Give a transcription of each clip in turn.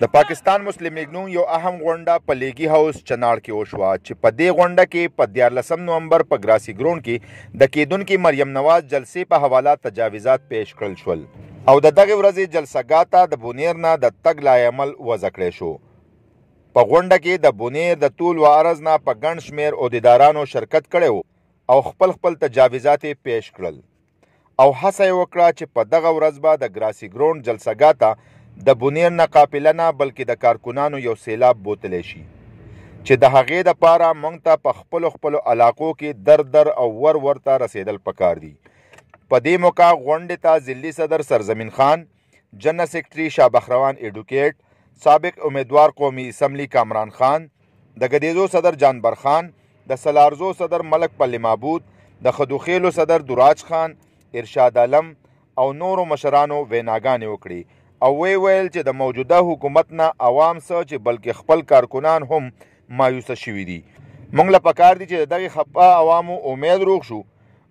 د پاکستان مسلم لیګ نون یو اهم غونډه په لیګي هاوس چنار کې وشوه چې په دې غونډه کې په 14 نومبر په ګراسي ګراوند کې د کېدونکو مریم نواز جلسې په حواله تجاوزات پیش کړل شول او د دغه ورځې جلسه ګاته د بونیر نه د تګ لایمل وځکړې شو په غونډه کې د بونیر د تول و عرض نه په ګڼ شمیر عهدیدارانو شرکت کړی و او خپل خپل تجاویزات یې پیش کړل او هڅه یې وکړه چې په دغه ورځ به د ګراسي ګراونډ جلسګاه ته د بونیر نه قافله نه بلکې د کارکنانو یو سیلاب بوتلی شي چې د هغې د پاره مونږ ته په خپل خپل علاقو کې در در او ور ورته رسیدل پکار دي په دې موقع غونډې ته ضلعي صدر سرزمین خان جنرل سیکرټري شاه بخروان ایډوکیټ سابق امیدوار قومي اسمبلی کامران خان د ګدیزو صدر جان برخان د سلارزو صدر ملک پل معبود د خدوخیلو صدر دراج خان ارشاد عالم او نورو مشرانو ویناګانې وکړي او وی ویل چې د موجوده حکومت نه عوام څه چې بلکې خپل کارکنان هم مایوس شوي دي موږ له پکار دي چې دغه خپه عوامو امید روغ شو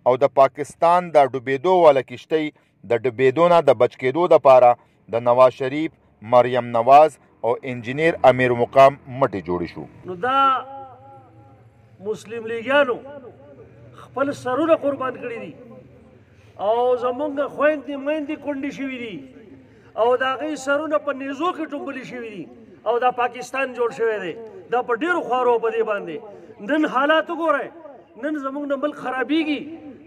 او د پاکستان د ډوبېدو والا کشتۍ د ډوبېدو نه د بچ کېدو لپاره د نواز شریف، مریم نواز او انجینیر امیر مقام مټې جوړې شو. نو دا مسلم لیګیانو خپل سرونه قربان کړي دي او زمونږ خویندې میندې کونډې شوي دي. او دا غي سرونه په نيزو کې ټومبلي شوی دي او دا پاکستان جوړ شوی دی دا په ډیرو خوارو په دې باندې نن حالات وګورئ نن زمونږ نه ملک خرابېږي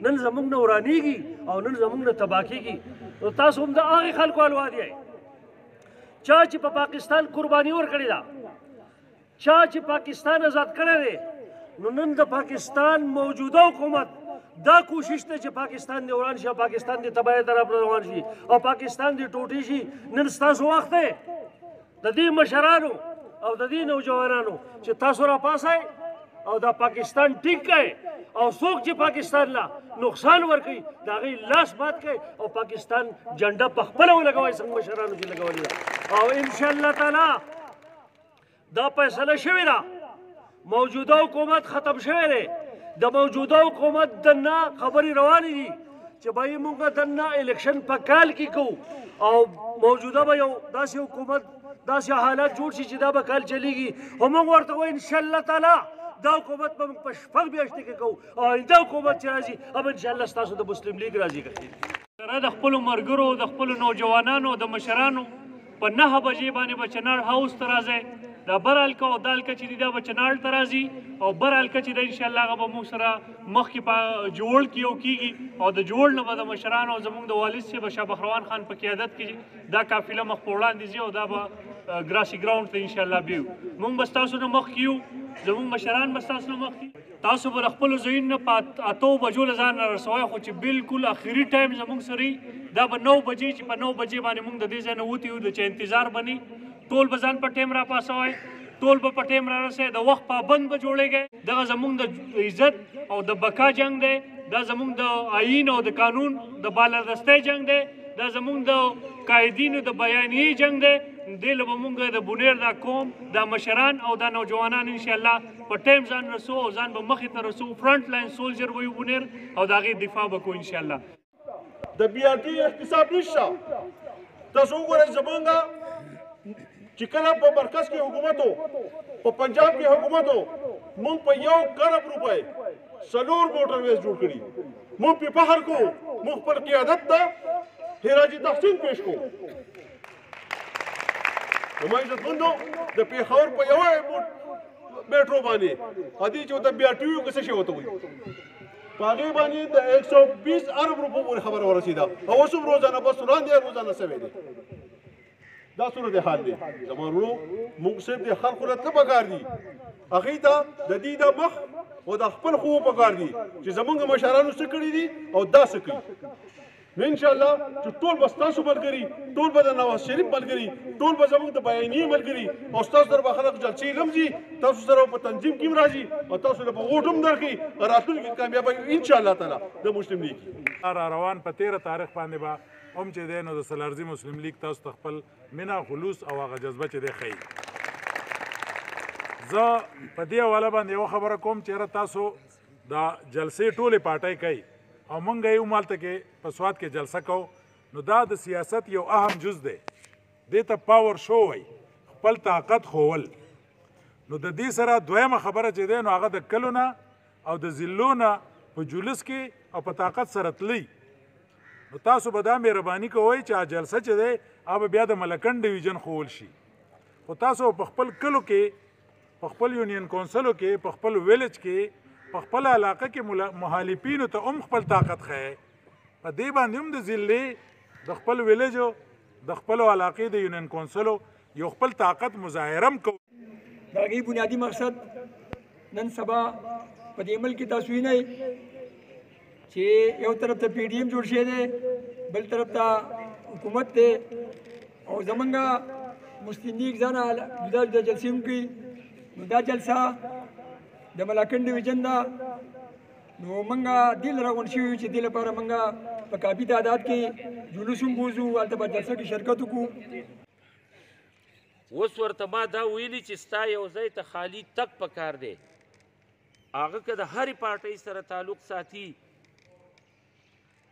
نن زمونږ نه ورانېږي او نن زمونږ نه تباه کېږي نو تاسو هم د هغې خلکو الواد یئ چا چې په پاکستان قرباني ورکړې ده چا چې پاکستان آزاد کړی دی نو نن د پاکستان موجوده حکومت دا کوشش ته چې پاکستان دی وران شي پاکستان دی تباہی طرف روان شي او پاکستان دی ټوټي شي نن تاسو وخت دی د دې مشرانو او د دې نوجوانانو چې تاسو را پاسای او دا پاکستان ټیک کړئ او څوک چې پاکستان لا نقصان ورکړي دا غي لاس مات کړي او پاکستان جنډه په خپل ولګوي څنګه مشرانو کې لګولې او ان شاء الله تعالی دا فیصله شوې ده موجوده حکومت ختم شوی دی د موجوده حکومت د نه خبرې روانې دي چې به یې موږ د نه الیکشن په کال کې کوو او موجوده به یو داسې حکومت داسې حالات جوړ شي چې دا به کال چلیږي خو موږ ورته وایو انشاءالله تعالی دا حکومت به موږ په شپږ میاشتې کې کوو او آینده حکومت چې راځي هغه به انشاءالله ستاسو د مسلم لیګ راځي سره د خپل مرګرو د خپل نوجوانانو د مشرانو په نه بجې باندې بچناړ هاوس ترازه دا برال کا او دال کا چې دا بچناړ ترازی او برال کا چې دا ان شاء الله غو مو سره مخ کې په جوړ کیو کیږي او د جوړ نه بعد مشران او زمونږ د والد سی بشا بخروان خان په قیادت کې دا قافله مخ وړاندې زی او دا به ګراسي ګراوند ته ان شاء الله بیو مونږ بس تاسو نه مخ کیو زمونږ مشران بس تاسو نه مخ کیو تاسو به خپل زین نه پات اتو بجو لزان رسوي خو چې بالکل اخیری ټایم زموږ سری دا به 9 بجې چې په 9 بجې باندې موږ د دې ځای نه وتی یو د چې انتظار بني ټول بزان په ټیم را پاسوي ټول به په ټیم را رسي د وخت پابند به جوړیږي دا زموږ د عزت او د بقا جنگ دی دا زموږ د آئین او د قانون د بالادستۍ جنگ دی دا زموږ د قائدینو د بیانیې جنگ دی دې له موږ د بنیر دا قوم دا مشران او دا نوجوانان ان شاء الله په ټیم ځان رسو او ځان به مخې ته رسو فرنٹ لاین سولجر وي ونیر او د هغې دفاع به کوو انشاءالله د بي آر ټي احتساب نشته تاسو وګورئ زمونږ چې کله په مرکز کې حکومت وو په پنجاب کې حکومت وو مونږ په یو کرب روپۍ سلور موټر ویز جوړ کړي مونږ په فخر کو مونږ خپل قیادت ته هراجي تحسین پیش کو زما عزتمندو د پیښور په یو میټرو باندې پدې چې ته بیا ټیو کې څه شی وته وي پاګې باندې د 120 ارب روپو پورې خبره ورسیده او اوس هم روزانه بس وړاندې روزانه سوي دي دا صورت حال دی زمونږ موږ سره د خلکو له تبه کار دي اخی ته د دې د مخ او د خپل خو په کار دي چې زمونږ مشرانو څه کړی دي او دا څه کوي نو ان شاء الله چې ټول به تاسو ملګری ټول به د نواز شریف ملګری ټول به زموږ د بیانیې ملګری او تاسو در به خلک جلسې لمزي تاسو سره په تنظیم کې راځي او تاسو له غوټم درکې راتلونکي کامیابی ان شاء الله تعالی د مسلم لیګ را روان په 13 تاریخ باندې با هم چې دینو د سلارزي مسلم لیګ تاسو تخپل مینا خلوص او هغه جذبه چې دی خي زه په دې حواله باندې یو خبره کوم چې تاسو دا جلسې ټولې پارټۍ کوي او مونږ یې هم هلته کې په سوات کې جلسه کوو نو دا د سیاست یو اهم جز دی دې ته پاور شو وای خپل طاقت خوول نو د دې سره دویمه خبره چې ده نو هغه د کلونه او د ضلعو نه په جلوس کې او په طاقت سره تللی نو تاسو به دا مهرباني کوئ چې جلسه چې ده هغه بیا د ملکن ډیویژن خوول شي خو تاسو په خپل کلو کې په خپل یونین کونسلو کې په خپل ویلج کې په خپل علاقه کې مخالفینو ته هم خپل طاقت ښایي په دې باندې هم د ضلع د خپل ویلج د خپل علاقې د یونین کونسلو یو خپل طاقت مظاهرم کو دا غي بنیادی مقصد نن سبا په دې ملک تاسو نه چې یو طرف ته پی ډی ایم جوړ شوی دی بل طرف ته حکومت دی او زمونږ مسلم لیګ ځانه جدا جدا جلسې هم کوي نو دا جلسه د ملاکنډ ډویژن ده نو مونږه دې لره غون شو چې دې لپاره مونږه په کافي تعداد کې جلوس هم بوزو هلته به جلسه کې شرکت وکړو اوس ورته ما دا ویلي چې ستا یو ځای ته خالي تک پکار دی هغه که د هرې پارټۍ سره تعلق ساتي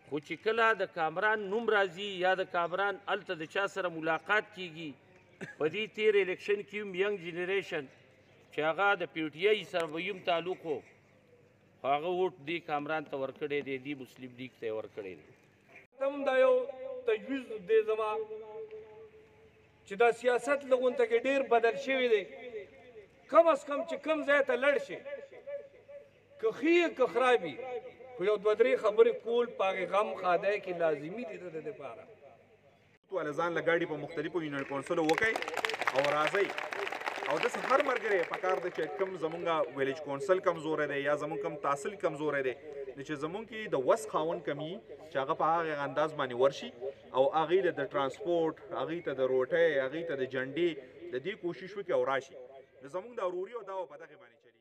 خو چې کله د کامران نوم راځي یا د کامران الته د چا سره ملاقات کیږي په دې تیر الیکشن کې هم ینګ جنریشن چې هغه د پی ټی آی سره به هم تعلق وو هغه ووټ دې کامران ته ورکړی دی دې مسلم لیګ ته یې ورکړی دی تم دا یو تجویز دی زما چې دا سیاست لغونته کې ډیر بدل شوی دی کم از کم چې کم ځای ته لړ شي که خی که خرابي خو یو دوه درې خبرې کول پاغه غم خاده کې لازمی دي د لپاره ټول ځان لګاډي په مختلفو یونین کونسلو وکي او راځي او د هر مرګره په کار د چې کم زمونږه ویلیج کونسل کمزور دی یا زمونږ کم تحصیل کمزور دی چې زمونږ کې د وس خاون کمی چې هغه په هغه انداز باندې ورشي او هغه له د ترانسپورت هغه ته د روټه هغه ته د جنډي د دې کوشش وکي او راشي زمونږ د اوروري او دا په دغه باندې چلی